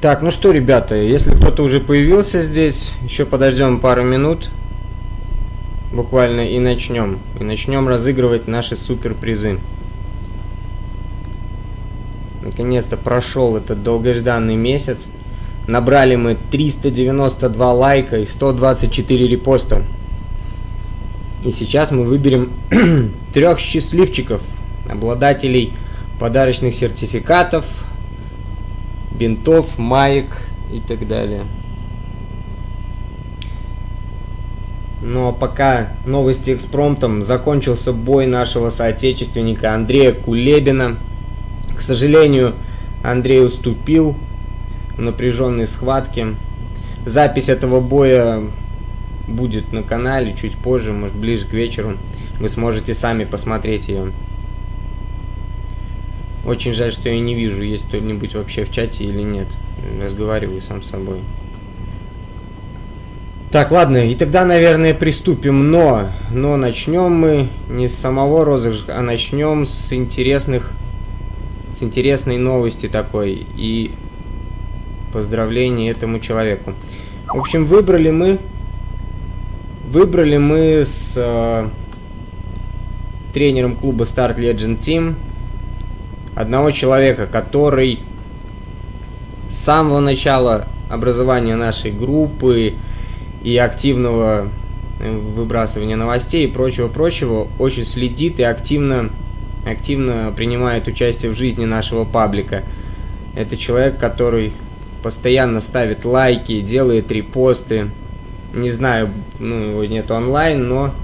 Так, ну что, ребята, если кто-то уже появился здесь, еще подождем пару минут. Буквально и начнем. И начнем разыгрывать наши супер призы. Наконец-то прошел этот долгожданный месяц. Набрали мы 392 лайка и 124 репоста. И сейчас мы выберем трех счастливчиков, обладателей подарочных сертификатов, бинтов, маек и так далее. Но ну, а пока новости экспромтом закончился бой нашего соотечественника Андрея Кулебина. К сожалению, Андрей уступил в напряженной схватке. Запись этого боя будет на канале чуть позже, может ближе к вечеру. Вы сможете сами посмотреть ее. Очень жаль, что я не вижу, есть кто-нибудь вообще в чате или нет. Разговариваю сам с собой. Так, ладно, и тогда, наверное, приступим, но, но начнем мы не с самого розыгрыша, а начнем с интересных, с интересной новости такой и поздравления этому человеку. В общем, выбрали мы Выбрали мы с э, тренером клуба Start Legend Team одного человека, который с самого начала образования нашей группы и активного э, выбрасывания новостей и прочего-прочего очень следит и активно, активно принимает участие в жизни нашего паблика. Это человек, который постоянно ставит лайки, делает репосты, не знаю, ну, его нет онлайн, но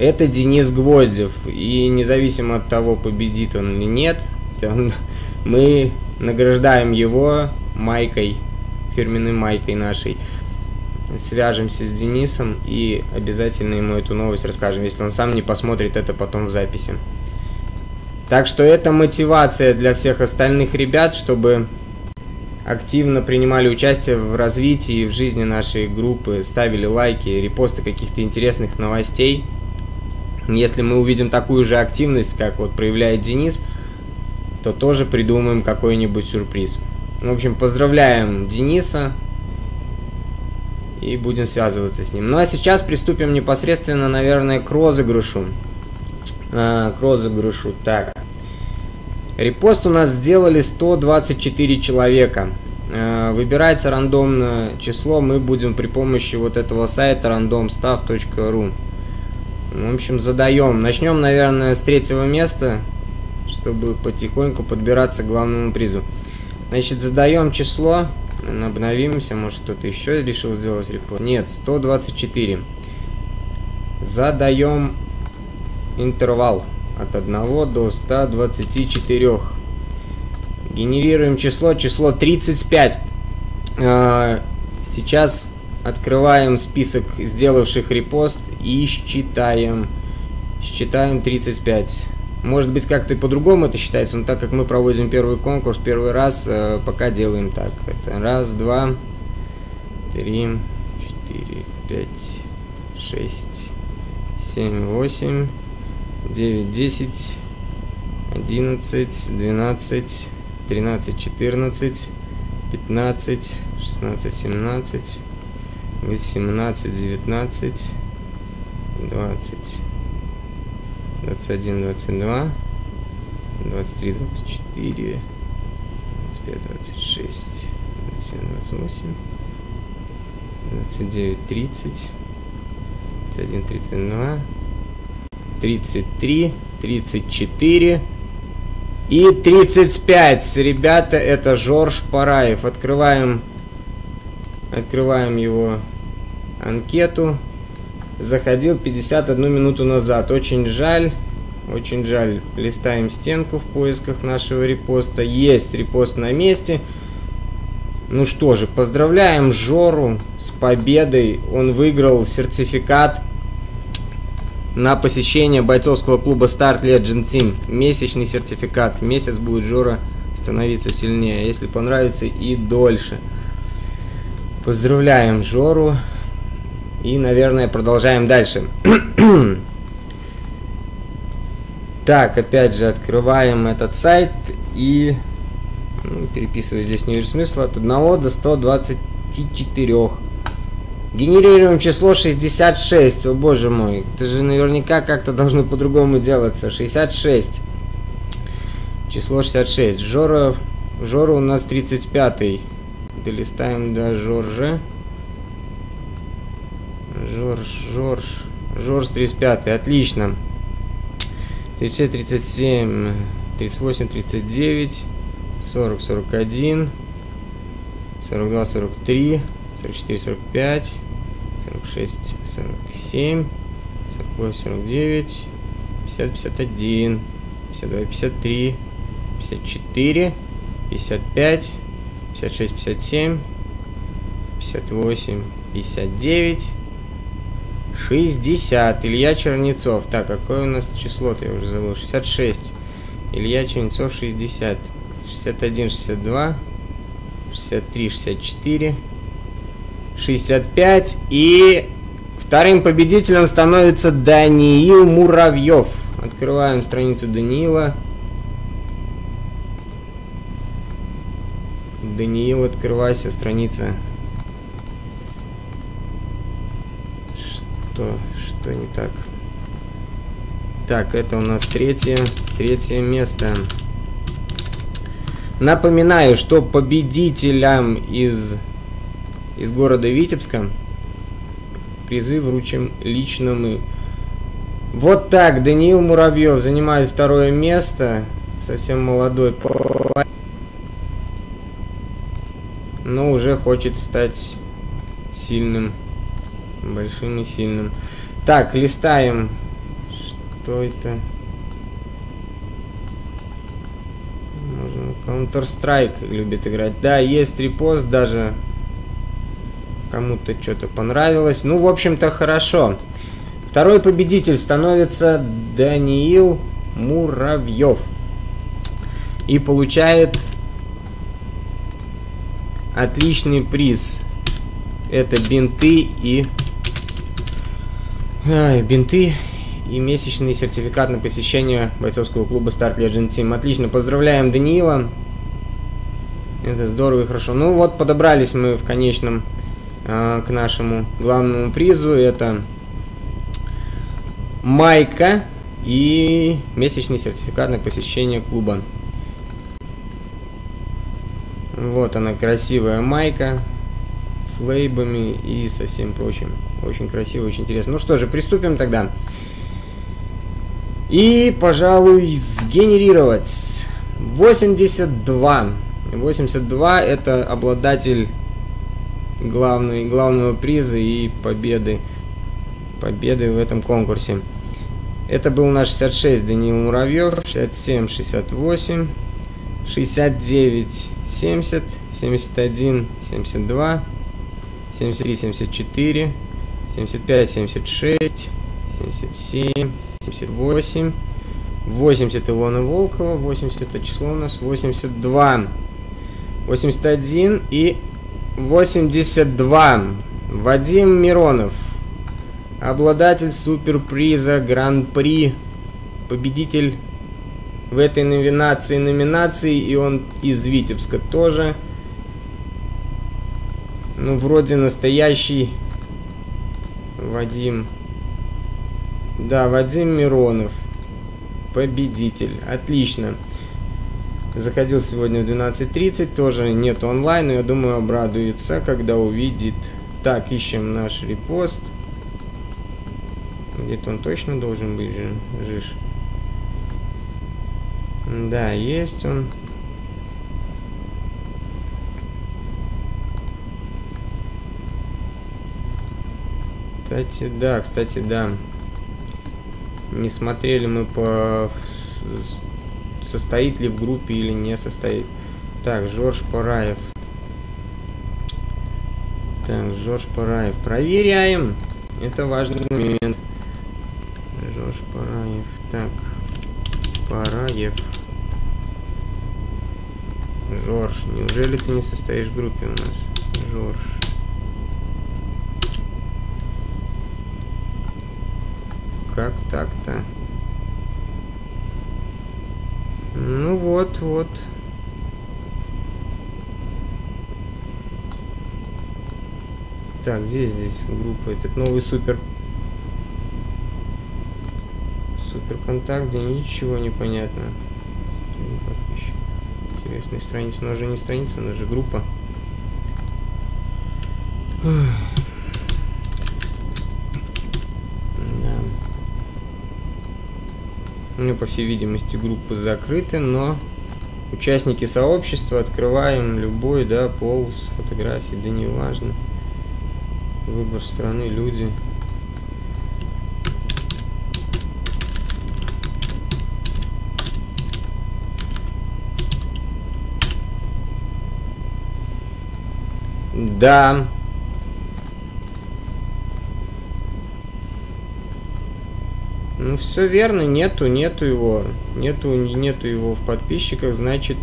это Денис Гвоздев. И независимо от того, победит он или нет, мы награждаем его майкой, фирменной майкой нашей. Свяжемся с Денисом и обязательно ему эту новость расскажем, если он сам не посмотрит это потом в записи. Так что это мотивация для всех остальных ребят, чтобы активно принимали участие в развитии и в жизни нашей группы, ставили лайки, репосты каких-то интересных новостей. Если мы увидим такую же активность, как вот проявляет Денис, то тоже придумаем какой-нибудь сюрприз. В общем, поздравляем Дениса и будем связываться с ним. Ну а сейчас приступим непосредственно, наверное, к розыгрышу. А, к розыгрышу. Так. Репост у нас сделали 124 человека. Э, выбирается рандомное число, мы будем при помощи вот этого сайта randomstaff.ru. В общем, задаем. Начнем, наверное, с третьего места, чтобы потихоньку подбираться к главному призу. Значит, задаем число, обновимся, может кто-то еще решил сделать репост. Нет, 124. Задаем интервал от 1 до 124. Генерируем число, число 35. А, сейчас открываем список сделавших репост и считаем. Считаем 35. Может быть, как-то по-другому это считается, но так как мы проводим первый конкурс, первый раз, э, пока делаем так. Это раз, два, три, четыре, пять, шесть, семь, восемь, 9, 10, 11, 12, 13, 14, 15, 16, 17, 18, 19, 20, 21, 22, 23, 24, 25, 26, 27, 28, 29, 30, 31, 32, 33, 34 и 35. Ребята, это Жорж Параев. Открываем, открываем его анкету. Заходил 51 минуту назад. Очень жаль. Очень жаль. Листаем стенку в поисках нашего репоста. Есть репост на месте. Ну что же, поздравляем Жору с победой. Он выиграл сертификат на посещение бойцовского клуба Start Legend Team. Месячный сертификат. Месяц будет Жора становиться сильнее. Если понравится и дольше. Поздравляем Жору. И, наверное, продолжаем дальше. так, опять же, открываем этот сайт и Ну, переписываю здесь не вижу смысла. От 1 до 124. Генерируем число 66. О боже мой. Это же наверняка как-то должно по-другому делаться. 66. Число 66. Жора, Жора у нас 35. -й. Долистаем до Жоржа. Жорж, Жорж. Жорж 35. Отлично. 36, 37, 38, 39, 40, 41, 42, 43, 44, 45, 46, 47, 48, 49, 50, 51, 52, 53, 54, 55, 56, 57, 58, 59, 60. Илья Чернецов. Так, какое у нас число-то, я уже забыл. 66. Илья Чернецов 60. 61, 62. 63, 64. 65. И вторым победителем становится Даниил Муравьев. Открываем страницу Даниила. Даниил, открывайся, страница что, что не так? Так, это у нас третье, третье место. Напоминаю, что победителям из, из города Витебска призы вручим лично мы. Вот так, Даниил Муравьев занимает второе место. Совсем молодой но уже хочет стать сильным Большим и сильным. Так, листаем. Что это? Counter-Strike любит играть. Да, есть репост даже. Кому-то что-то понравилось. Ну, в общем-то, хорошо. Второй победитель становится Даниил Муравьев. И получает отличный приз. Это бинты и бинты и месячный сертификат на посещение бойцовского клуба Start Legend Team. Отлично, поздравляем Даниила. Это здорово и хорошо. Ну вот, подобрались мы в конечном э, к нашему главному призу. Это майка и месячный сертификат на посещение клуба. Вот она, красивая майка с лейбами и со всем прочим. Очень красиво, очень интересно. Ну что же, приступим тогда. И, пожалуй, сгенерировать 82. 82 это обладатель главной, главного приза и победы. Победы в этом конкурсе. Это был наш 66 Даниил Муравьев, 67, 68, 69, 70, 71, 72, 73, 74, 75, 76, 77, 78, 80 Илона Волкова, 80 это число у нас, 82, 81 и 82. Вадим Миронов, обладатель суперприза Гран-при, победитель в этой номинации номинации, и он из Витебска тоже. Ну, вроде настоящий Вадим. Да, Вадим Миронов. Победитель. Отлично. Заходил сегодня в 12.30. Тоже нет онлайн, но я думаю обрадуется, когда увидит. Так, ищем наш репост. Где-то он точно должен быть же, Жиж. Да, есть он. Кстати, да, кстати, да. Не смотрели мы по... Состоит ли в группе или не состоит. Так, Жорж Параев. Так, Жорж Параев. Проверяем. Это важный момент. Жорж Параев. Так. Параев. Жорж, неужели ты не состоишь в группе у нас? Жорж. как так-то? Ну вот, вот. Так, где здесь группа? Этот новый супер... Супер контакт, где ничего не понятно. Ну, Интересная страница, но уже не страница, но уже группа. Ой. Ну, по всей видимости, группы закрыты, но участники сообщества открываем любой, да, пол с фотографией, да не важно. Выбор страны, люди. Да. Ну, все верно, нету, нету его. Нету, нету его в подписчиках, значит...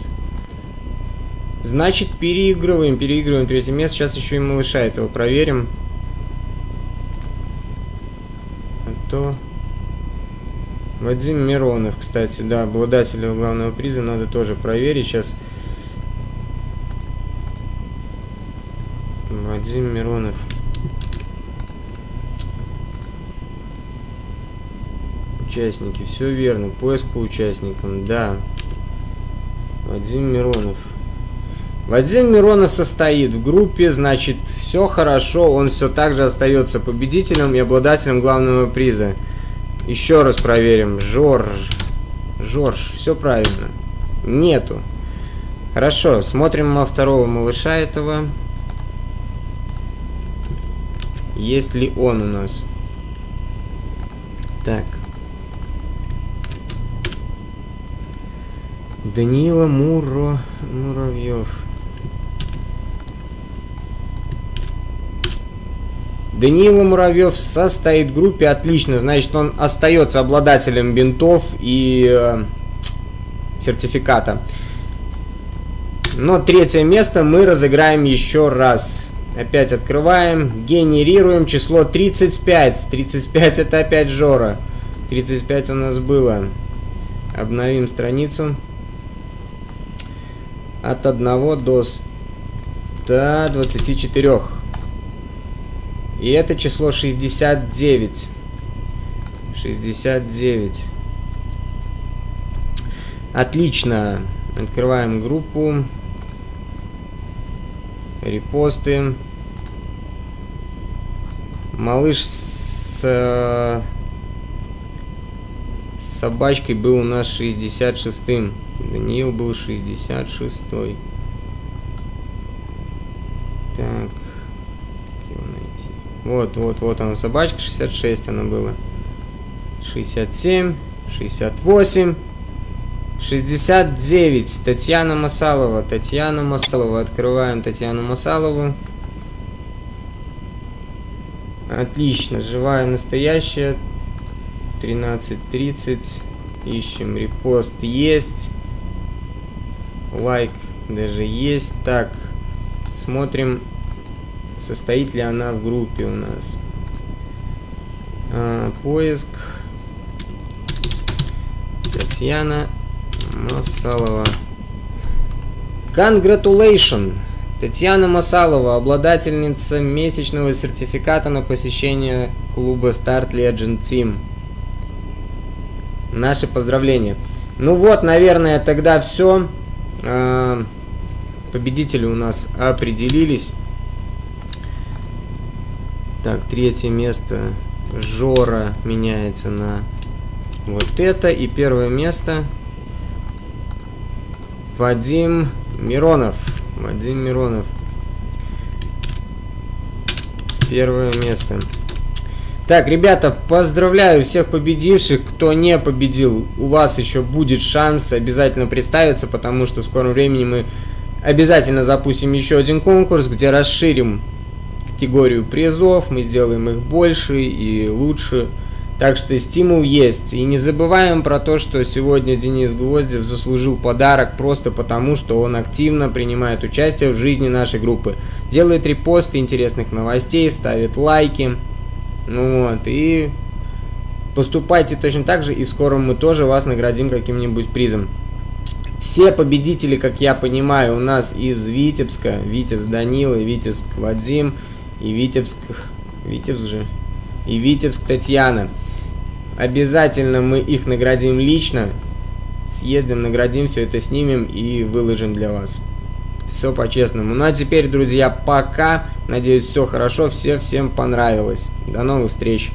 Значит, переигрываем, переигрываем третье место. Сейчас еще и малыша этого проверим. А то... Вадим Миронов, кстати, да, обладателя главного приза надо тоже проверить. Сейчас Вадим Миронов. Участники, все верно. Поиск по участникам, да. Вадим Миронов. Вадим Миронов состоит в группе, значит, все хорошо, он все так же остается победителем и обладателем главного приза. Еще раз проверим. Жорж. Жорж, все правильно. Нету. Хорошо, смотрим второго малыша этого. Есть ли он у нас? Так. Данила Муро... Муравьев. Данила Муравьев состоит в группе, отлично, значит он остается обладателем бинтов и э, сертификата. Но третье место мы разыграем еще раз. Опять открываем, генерируем число 35. 35 это опять Жора. 35 у нас было. Обновим страницу. От 1 до 124. И это число 69. 69. Отлично. Открываем группу. Репосты. Малыш с, с собачкой был у нас 66-м. Даниил был 66-й. Так. Его найти. Вот, вот, вот она собачка, 66 она была. 67, 68, 69. Татьяна Масалова. Татьяна Масалова. Открываем Татьяну Масалову. Отлично, живая настоящая. 13.30. Ищем репост. Есть. Лайк даже есть. Так, смотрим, состоит ли она в группе у нас. А, поиск. Татьяна Масалова. Congratulations! Татьяна Масалова, обладательница месячного сертификата на посещение клуба Start Legend Team. Наши поздравления. Ну вот, наверное, тогда все. А, победители у нас определились. Так, третье место. Жора меняется на вот это. И первое место. Вадим Миронов. Вадим Миронов. Первое место. Так, ребята, поздравляю всех победивших. Кто не победил, у вас еще будет шанс обязательно представиться, потому что в скором времени мы обязательно запустим еще один конкурс, где расширим категорию призов, мы сделаем их больше и лучше. Так что стимул есть. И не забываем про то, что сегодня Денис Гвоздев заслужил подарок просто потому, что он активно принимает участие в жизни нашей группы. Делает репосты интересных новостей, ставит лайки. Ну вот, и поступайте точно так же, и скоро мы тоже вас наградим каким-нибудь призом. Все победители, как я понимаю, у нас из Витебска. Витебск Данила, Витебск Вадим. и Витебск, Витебск же, и Витебск Татьяна. Обязательно мы их наградим лично. Съездим, наградим, все это снимем и выложим для вас. Все по-честному. Ну а теперь, друзья, пока. Надеюсь, все хорошо, все всем понравилось. До новых встреч.